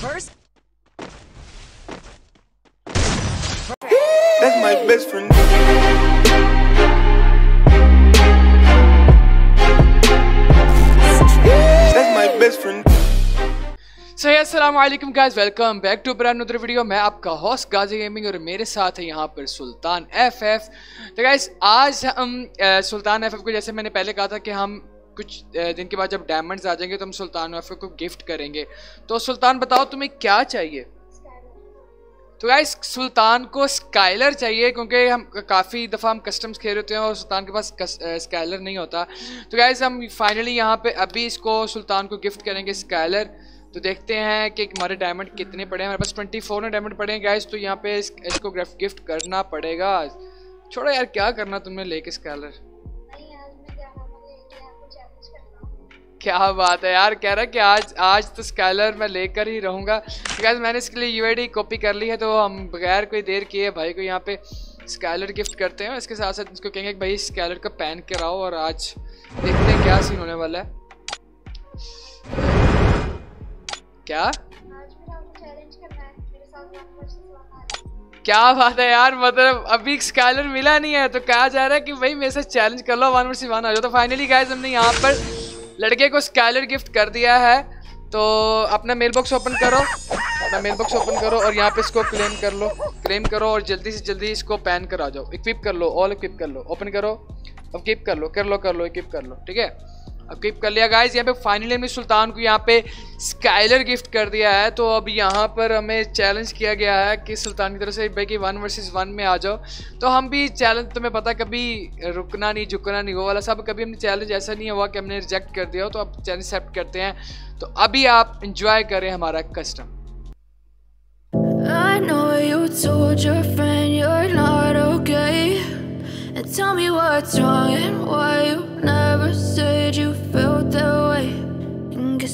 First, That's my best friend. That's my best friend. So so, अस्सलाम वालेकुम back to brand another video मैं आपका host गाजी gaming और मेरे साथ है यहाँ पर सुल्तान एफ़ एफ़ तो गाइस आज हम सुल्तान एफ़ एफ़ को जैसे मैंने पहले कहा था कि हम कुछ दिन के बाद जब डायमंड्स आ जाएँगे तो हम सुल्तान एफ़ को गिफ्ट करेंगे। तो सुल्तान बताओ तुम्हें क्या चाहिए? तो गाइस सुल्तान को स्काइलर चाहिए क्योंकि हम काफ़ी दफ़ा हम कस्टम्स खेल होते हैं और सुल्तान के पास स्काइलर नहीं होता। तो गाइस हम फाइनली यहाँ पे अभी इसको सुल्तान को गिफ्ट करेंगे स्काइलर तो देखते हैं कि हमारे डायमंड कितने पड़े हैं। हमारे पास ट्वेंटी फोर डायमंड पड़े हैं गाइस तो यहाँ पे इस, इसको गिफ्ट करना पड़ेगा। छोड़ो यार क्या करना तुमने लेके स्काइलर क्या बात है यार, कह रहा कि आज आज तो स्काइलर मैं लेकर ही रहूँगा। गाइस मैंने इसके लिए यूआईडी कॉपी कर ली है तो हम बगैर कोई देर किए भाई को यहाँ पे स्कैलर गिफ्ट करते हैं। इसके साथ साथ इसको कहेंगे भाई स्काइलर का पहन के आओ और आज देखते हैं क्या सीन होने वाला है। क्या? क्या बात है यार मतलब अभी स्कैलर मिला नहीं है तो कहा जा रहा है कि भाई मेरे साथ चैलेंज कर लो वन वर्सेस वन आ जाओ। तो फाइनली गाइस हमने यहाँ पर लड़के को स्कैलर गिफ्ट कर दिया है तो अपना मेल बॉक्स ओपन करो, अपना मेल बॉक्स ओपन करो और यहाँ पे इसको क्लेम कर लो। क्लेम करो और जल्दी से जल्दी इसको पैन करा जाओ। इक्विप कर लो ऑल इक्विप कर लो। ओपन करो, अब किप कर लो कर लो कर लो इक्विप कर लो, ठीक है? अब कीप कर लिया गाइस यहाँ पे फाइनली हमने सुल्तान को यहाँ पे स्काइलर गिफ्ट कर दिया है. तो अब यहाँ पर हमें चैलेंज किया गया है कि सुल्तान की तरफ़ से भाई कि वन वर्सेस वन में आ जाओ. तो हम भी चैलेंज तुम्हें पता कभी रुकना नहीं, झुकना नहीं, वो वाला सब कभी हमने चैलेंज ऐसा नहीं हुआ कि हमने रिजेक्ट कर दिया हो तो अब चैलेंज एक्सेप्ट करते हैं. तो अभी आप इंजॉय करें हमारा custom I know you told your friend you're not okay. And tell me what's wrong and why you never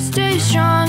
stay strong